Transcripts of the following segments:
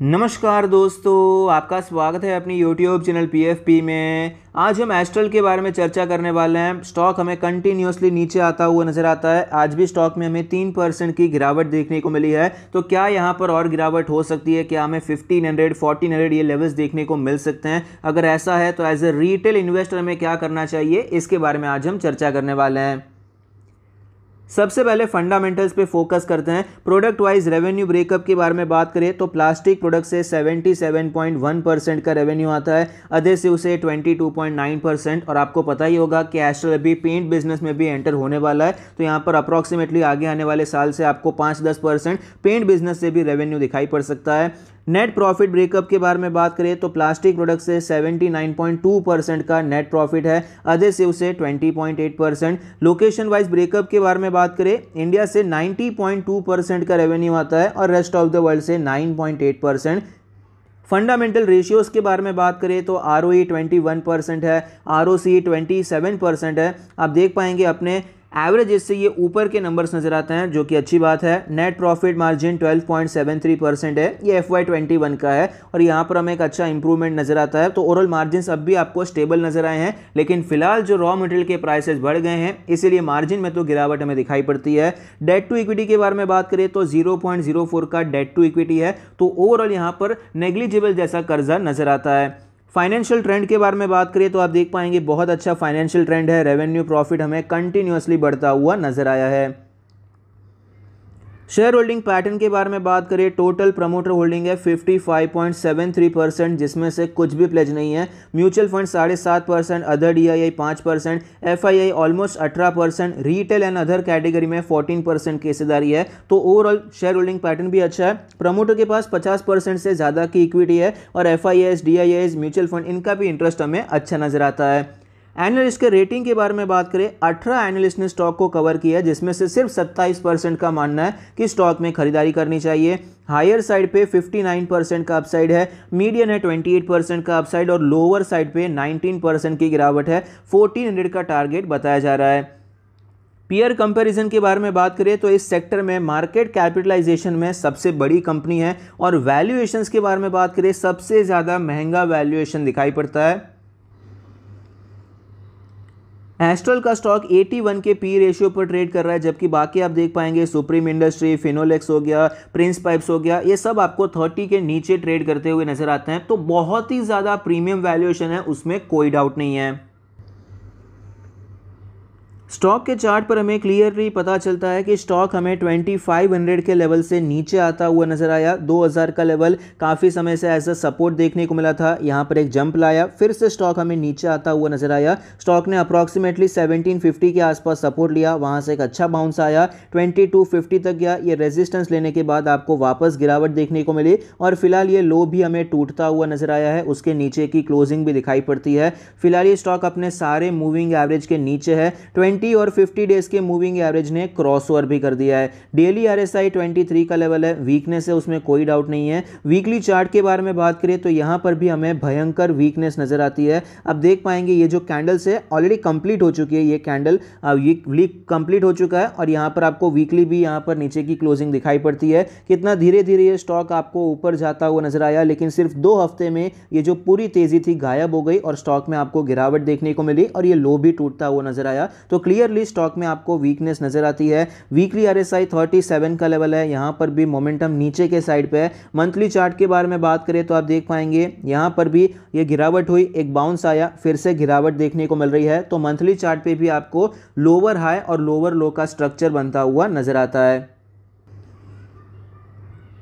नमस्कार दोस्तों, आपका स्वागत है अपनी YouTube चैनल PFP में। आज हम एस्ट्रल के बारे में चर्चा करने वाले हैं। स्टॉक हमें कंटिन्यूसली नीचे आता हुआ नज़र आता है। आज भी स्टॉक में हमें तीन परसेंट की गिरावट देखने को मिली है। तो क्या यहाँ पर और गिरावट हो सकती है? क्या हमें 1500 1400 ये लेवल्स देखने को मिल सकते हैं? अगर ऐसा है तो एज ए रिटेल इन्वेस्टर हमें क्या करना चाहिए? इसके बारे में आज हम चर्चा करने वाले हैं। सबसे पहले फंडामेंटल्स पे फोकस करते हैं। प्रोडक्ट वाइज रेवेन्यू ब्रेकअप के बारे में बात करें तो प्लास्टिक प्रोडक्ट से 77.1 परसेंट का रेवेन्यू आता है। अधेसिव से 22.9 परसेंट और आपको पता ही होगा कि एस्ट्रल अभी पेंट बिज़नेस में भी एंटर होने वाला है। तो यहाँ पर अप्रॉक्सीमेटली आगे आने वाले साल से आपको पाँच दस परसेंट पेंट बिज़नेस से भी रेवेन्यू दिखाई पड़ सकता है। नेट प्रॉफिट ब्रेकअप के बारे में बात करें तो प्लास्टिक प्रोडक्ट से 79.2 परसेंट का नेट प्रॉफिट है। अधेसिव से 20.8 परसेंट लोकेशन वाइज ब्रेकअप के बारे में बात करें इंडिया से 90.2 परसेंट का रेवेन्यू आता है और रेस्ट ऑफ़ द वर्ल्ड से 9.8 परसेंट फंडामेंटल रेशियोज के बारे में बात करें तो R O twenty one percent है R O C twenty seven percent है। आप देख पाएँगे अपने एवरेज इससे ये ऊपर के नंबर्स नज़र आते हैं, जो कि अच्छी बात है। नेट प्रॉफिट मार्जिन 12.73 परसेंट है। ये एफ़ वाई ट्वेंटी वन का है और यहाँ पर हमें एक अच्छा इंप्रूवमेंट नज़र आता है। तो ओवरऑल मार्जिन अब भी आपको स्टेबल नज़र आए हैं, लेकिन फ़िलहाल जो रॉ मटेरियल के प्राइसेस बढ़ गए हैं, इसीलिए मार्जिन में तो गिरावट हमें दिखाई पड़ती है। डेट टू इक्विटी के बारे में बात करें तो ज़ीरो का डेट टू इक्विटी है। तो ओवरऑल यहाँ पर नेग्लिजिबल जैसा कर्जा नज़र आता है। फाइनेंशियल ट्रेंड के बारे में बात करें तो आप देख पाएँगे, बहुत अच्छा फाइनेंशियल ट्रेंड है। रेवेन्यू प्रॉफिट हमें कंटिन्यूसली बढ़ता हुआ नज़र आया है। शेयर होल्डिंग पैटर्न के बारे में बात करें टोटल प्रमोटर होल्डिंग है 55.73 परसेंट जिसमें से कुछ भी प्लेज नहीं है। म्यूचुअल फंड साढ़े सात percent other D I I पाँच percent F I I almost अठारह percent retail and other category में 14 परसेंट की हिस्सेदारी है। तो ओवरऑल शेयर होल्डिंग पैटर्न भी अच्छा है। प्रमोटर के पास पचास परसेंट से ज़्यादा की इक्विटी है और F I S D I S mutual fund, इनका भी इंटरेस्ट हमें अच्छा नज़र आता है। एनालिस्ट के रेटिंग के बारे में बात करें 18 एनालिस्ट ने स्टॉक को कवर किया है, जिसमें से सिर्फ़ 27 परसेंट का मानना है कि स्टॉक में खरीदारी करनी चाहिए। हायर साइड पे 59 परसेंट का अपसाइड है मीडियन है 28 परसेंट का अपसाइड और लोअर साइड पे 19 परसेंट की गिरावट है। 1400 का टारगेट बताया जा रहा है। पीयर कंपैरिजन के बारे में बात करें तो इस सेक्टर में मार्केट कैपिटलाइजेशन में सबसे बड़ी कंपनी है और वैल्यूएशंस के बारे में बात करें, सबसे ज़्यादा महँगा वैल्यूएशन दिखाई पड़ता है। एस्ट्रल का स्टॉक 81 के पी रेशियो पर ट्रेड कर रहा है, जबकि बाकी आप देख पाएँगे, सुप्रीम इंडस्ट्री, फिनोलेक्स हो गया, प्रिंस पाइप्स हो गया, ये सब आपको 30 के नीचे ट्रेड करते हुए नज़र आते हैं। तो बहुत ही ज़्यादा प्रीमियम वैल्यूएशन है, उसमें कोई डाउट नहीं है। स्टॉक के चार्ट पर हमें क्लियरली पता चलता है कि स्टॉक हमें 2500 के लेवल से नीचे आता हुआ नज़र आया। 2000 का लेवल काफ़ी समय से ऐसा सपोर्ट देखने को मिला था। यहाँ पर एक जंप लाया, फिर से स्टॉक हमें नीचे आता हुआ नज़र आया। स्टॉक ने अप्रॉक्सीमेटली 1750 के आसपास सपोर्ट लिया, वहाँ से एक अच्छा बाउंस आया। 2250 तक गया। ये रेजिस्टेंस लेने के बाद आपको वापस गिरावट देखने को मिली और फ़िलहाल ये लो भी हमें टूटता हुआ नज़र आया है। उसके नीचे की क्लोजिंग भी दिखाई पड़ती है। फ़िलहाल ये स्टॉक अपने सारे मूविंग एवरेज के नीचे है। ट्वेंटी 20 और 50 डेज़ के मूविंग एवरेज ने क्रॉस ओवर भी कर दिया है। Daily R S I twenty का लेवल है। वीकनेस है, उसमें कोई डाउट नहीं है। वीकली चार्ट के बारे में बात करें तो यहाँ पर भी हमें भयंकर वीकनेस नज़र आती है। अब देख पाएँगे, ये जो कैंडल्स है ऑलरेडी कंप्लीट हो चुकी है ये कैंडल वीक कंप्लीट हो चुका है और यहाँ पर आपको वीकली भी यहाँ पर नीचे की क्लोजिंग दिखाई पड़ती है। कितना धीरे धीरे ये स्टॉक आपको ऊपर जाता हुआ नज़र आया, लेकिन सिर्फ़ दो हफ़्ते में ये जो पूरी तेज़ी थी, गायब हो गई और स्टॉक में आपको गिरावट देखने को मिली और ये लो भी टूटता हुआ नज़र आया। तो क्लियरली स्टॉक में आपको वीकनेस नज़र आती है। वीकली आर एस का लेवल है। यहाँ पर भी मोमेंटम नीचे के साइड पे है। मंथली चार्ट के बारे में बात करें तो आप देख पाएँगे, यहाँ पर भी ये गिरावट हुई, एक बाउंस आया, फिर से गिरावट देखने को मिल रही है। तो मंथली चार्ट पे भी आपको लोअर हाई और लोअर लो का स्ट्रक्चर बनता हुआ नज़र आता है।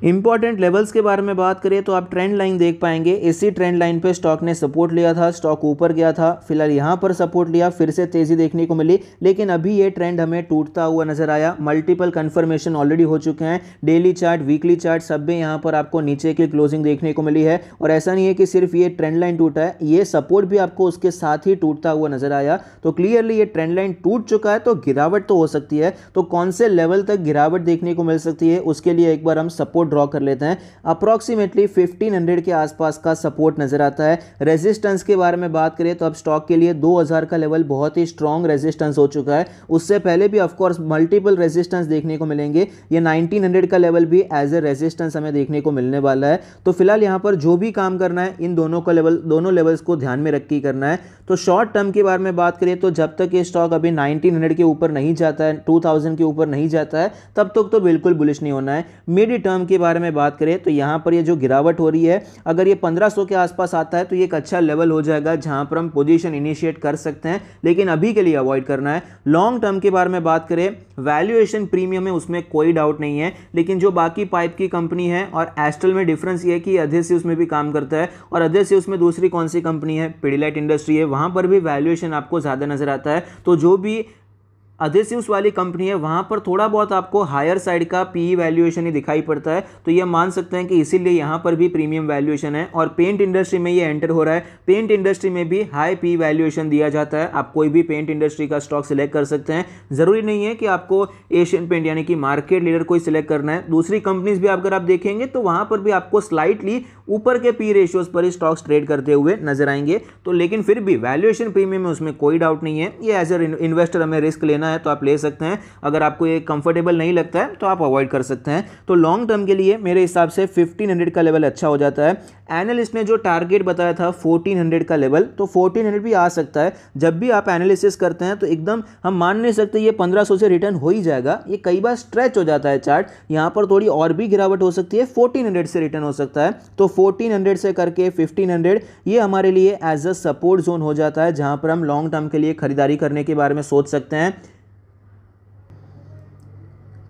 इंपॉर्टेंट लेवल्स के बारे में बात करें तो आप ट्रेंड लाइन देख पाएँगे। इसी ट्रेंड लाइन पे स्टॉक ने सपोर्ट लिया था स्टॉक ऊपर गया था। फ़िलहाल यहाँ पर सपोर्ट लिया, फिर से तेज़ी देखने को मिली। लेकिन अभी ये ट्रेंड हमें टूटता हुआ नज़र आया। मल्टीपल कन्फर्मेशन ऑलरेडी हो चुके हैं। डेली चार्ट वीकली चार्ट सब में यहाँ पर आपको नीचे की क्लोजिंग देखने को मिली है। और ऐसा नहीं है कि सिर्फ़ ये ट्रेंड लाइन टूटा है, ये सपोर्ट भी आपको उसके साथ ही टूटता हुआ नज़र आया। तो क्लियरली ये ट्रेंड लाइन टूट चुका है तो गिरावट तो हो सकती है। तो कौन से लेवल तक गिरावट देखने को मिल सकती है, उसके लिए एक बार हम सपोर्ट ड्रॉ कर लेते हैं। अप्रॉक्सीमेटली 1500 के आसपास का सपोर्ट नज़र आता है। रेजिस्टेंस के बारे में बात करें तो अब स्टॉक के लिए 2000 का लेवल बहुत ही स्ट्रॉन्ग रेजिस्टेंस हो चुका है। उससे पहले भी ऑफकोर्स मल्टीपल रेजिस्टेंस देखने को मिलेंगे। ये 1900 का लेवल भी एज ए रेजिस्टेंस हमें देखने को मिलने वाला है। तो फ़िलहाल यहाँ पर जो भी काम करना है, इन दोनों का लेवल दोनों लेवल्स को ध्यान में रख के करना है। तो शॉर्ट टर्म के बारे में बात करें तो जब तक ये स्टॉक अभी 1900 के ऊपर नहीं जाता है 2000 के ऊपर नहीं जाता है, तब तक तो बिल्कुल बुलिश नहीं होना है। मिड टर्म के बारे में बात करें तो यहाँ पर ये जो गिरावट हो रही है, अगर ये 1500 के आसपास आता है तो ये एक अच्छा लेवल हो जाएगा जहाँ पर हम पोजिशन इनिशिएट कर सकते हैं, लेकिन अभी के लिए अवॉइड करना है। लॉन्ग टर्म के बारे में बात करें वैल्यूएशन प्रीमियम है उसमें कोई डाउट नहीं है, लेकिन जो बाकी पाइप की कंपनी है और एस्टल में डिफरेंस ये है कि अधेसिव्स में भी काम करता है और अधेसिव्स में दूसरी कौन सी कंपनी है? पिडिलाइट इंडस्ट्री है, वहाँ पर भी वैल्यूएशन आपको ज़्यादा नज़र आता है। तो जो भी अधेसिव्स वाली कंपनी है, वहाँ पर थोड़ा बहुत आपको हायर साइड का पी वैल्यूएशन ही दिखाई पड़ता है। तो ये मान सकते हैं कि इसीलिए यहाँ पर भी प्रीमियम वैल्यूएशन है और पेंट इंडस्ट्री में ये एंटर हो रहा है। पेंट इंडस्ट्री में भी हाई पी वैल्यूएशन दिया जाता है। आप कोई भी पेंट इंडस्ट्री का स्टॉक सिलेक्ट कर सकते हैं। ज़रूरी नहीं है कि आपको एशियन पेंट यानी कि मार्केट लीडर कोई सिलेक्ट करना है। दूसरी कंपनीज़ भी अगर आप देखेंगे तो वहाँ पर भी आपको स्लाइटली ऊपर के पी रेशियोज पर ही स्टॉक्स ट्रेड करते हुए नज़र आएँगे। तो लेकिन फिर भी वैल्यूएशन प्रीमियम में उसमें कोई डाउट नहीं है। ये एज ए इन्वेस्टर हमें रिस्क लेना है तो आप ले सकते हैं। अगर आपको ये कंफर्टेबल नहीं लगता है तो आप अवॉइड कर सकते हैं। तो लॉन्ग टर्म के लिए मेरे हिसाब से 1500 का लेवल अच्छा हो जाता है। एनालिस्ट ने जो टारगेट बताया था 1400 का लेवल तो 1400 भी आ सकता है। जब भी आप एनालिसिस करते हैं तो एकदम हम मान नहीं सकते ये 1500 से रिटर्न हो ही जाएगा। ये कई बार स्ट्रेच हो जाता है चार्ट यहाँ पर थोड़ी और भी गिरावट हो सकती है। 1400 से रिटर्न हो सकता है। तो 1400 से करके 1500 ये हमारे लिए एज अ सपोर्ट जोन हो जाता है, जहाँ पर हम लॉन्ग टर्म के लिए खरीदारी करने के बारे में सोच सकते हैं।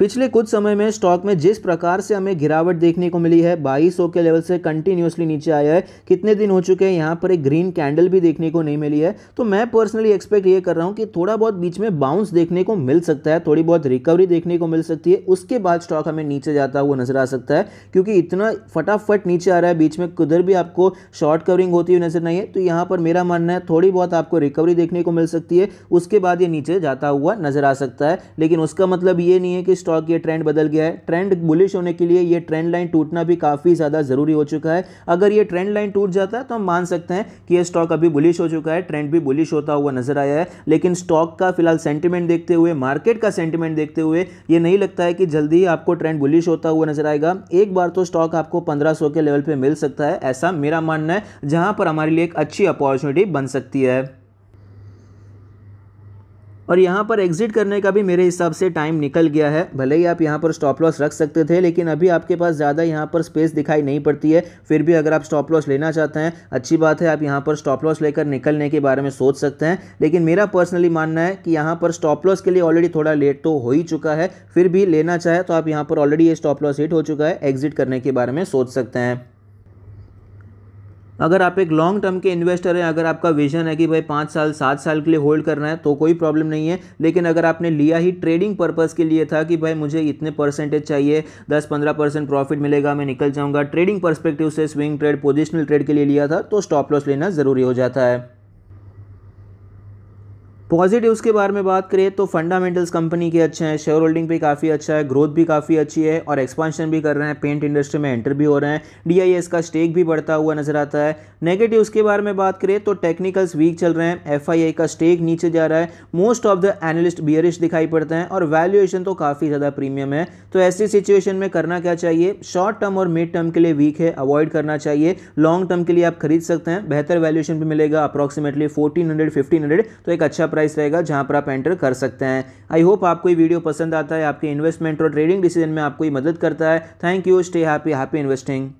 पिछले कुछ समय में स्टॉक में जिस प्रकार से हमें गिरावट देखने को मिली है, बाईस के लेवल से कंटिन्यूसली नीचे आया है। कितने दिन हो चुके हैं, यहाँ पर एक ग्रीन कैंडल भी देखने को नहीं मिली है। तो मैं पर्सनली एक्सपेक्ट ये कर रहा हूँ कि थोड़ा बहुत बीच में बाउंस देखने को मिल सकता है, थोड़ी बहुत रिकवरी देखने को मिल सकती है। उसके बाद स्टॉक हमें नीचे जाता हुआ नज़र आ सकता है, क्योंकि इतना फटाफट नीचे आ रहा है, बीच में कुदर भी आपको शॉर्ट कवरिंग होती हुई नज़र नहीं है। तो यहाँ पर मेरा मानना है, थोड़ी बहुत आपको रिकवरी देखने को मिल सकती है, उसके बाद ये नीचे जाता हुआ नज़र आ सकता है। लेकिन उसका मतलब ये नहीं है कि स्टॉक ये ट्रेंड बदल गया है। ट्रेंड बुलिश होने के लिए ये ट्रेंड लाइन टूटना भी काफ़ी ज़्यादा ज़रूरी हो चुका है। अगर ये ट्रेंड लाइन टूट जाता है तो हम मान सकते हैं कि ये स्टॉक अभी बुलिश हो चुका है। ट्रेंड भी बुलिश होता हुआ नज़र आया है। लेकिन स्टॉक का फ़िलहाल सेंटिमेंट देखते हुए मार्केट का सेंटिमेंट देखते हुए ये नहीं लगता है कि जल्दी ही आपको ट्रेंड बुलिश होता हुआ नज़र आएगा। एक बार तो स्टॉक आपको पंद्रह के लेवल पर मिल सकता है, ऐसा मेरा मानना है, जहाँ पर हमारे लिए एक अच्छी अपॉर्चुनिटी बन सकती है। और यहाँ पर एग्जिट करने का भी मेरे हिसाब से टाइम निकल गया है। भले ही आप यहाँ पर स्टॉप लॉस रख सकते थे, लेकिन अभी आपके पास ज़्यादा यहाँ पर स्पेस दिखाई नहीं पड़ती है। फिर भी अगर आप स्टॉप लॉस लेना चाहते हैं, अच्छी बात है, आप यहाँ पर स्टॉप लॉस लेकर निकलने के बारे में सोच सकते हैं। लेकिन मेरा पर्सनली मानना है कि यहाँ पर स्टॉप लॉस के लिए ऑलरेडी थोड़ा लेट तो हो ही चुका है। फिर भी लेना चाहे तो आप यहाँ पर ऑलरेडी ये स्टॉप लॉस हिट हो चुका है एग्जिट करने के बारे में सोच सकते हैं। अगर आप एक लॉन्ग टर्म के इन्वेस्टर हैं, अगर आपका विजन है कि भाई पाँच साल, सात साल के लिए होल्ड करना है तो कोई प्रॉब्लम नहीं है। लेकिन अगर आपने लिया ही ट्रेडिंग पर्पज़ के लिए था कि भाई मुझे इतने परसेंटेज चाहिए, दस पंद्रह परसेंट प्रॉफिट मिलेगा, मैं निकल जाऊँगा। ट्रेडिंग परस्पेक्टिव से स्विंग ट्रेड पोजिशनल ट्रेड के लिए लिया था तो स्टॉप लॉस लेना ज़रूरी हो जाता है। पॉजिटिव्स के बारे में बात करें तो फंडामेंटल्स कंपनी के अच्छे हैं, शेयर होल्डिंग भी काफ़ी अच्छा है, ग्रोथ भी काफ़ी अच्छी है और एक्सपांशन भी कर रहे हैं, पेंट इंडस्ट्री में एंटर भी हो रहे हैं डी का स्टेक भी बढ़ता हुआ नज़र आता है। नेगेटिव्स के बारे में बात करें तो टेक्निकल्स वीक चल रहे हैं एफआईआई का स्टेक नीचे जा रहा है most of the analyst bearish दिखाई पड़ते हैं और वैल्यूएशन तो काफ़ी ज़्यादा प्रीमियम है। तो ऐसी सिचुएशन में करना क्या चाहिए? शॉर्ट टर्म और मिड टर्म के लिए वीक है अवॉइड करना चाहिए। लॉन्ग टर्म के लिए आप खरीद सकते हैं, बेहतर वैल्यूएशन भी मिलेगा अप्रॉक्सीमेटली फोर्टीन हंड्रेड तो एक अच्छा प्राइस रहेगा जहाँ पर आप एंटर कर सकते हैं। आई होप आपको ये वीडियो पसंद आता है, आपके इन्वेस्टमेंट और ट्रेडिंग डिसीज़न में आपको मदद करता है। Thank you stay happy happy investing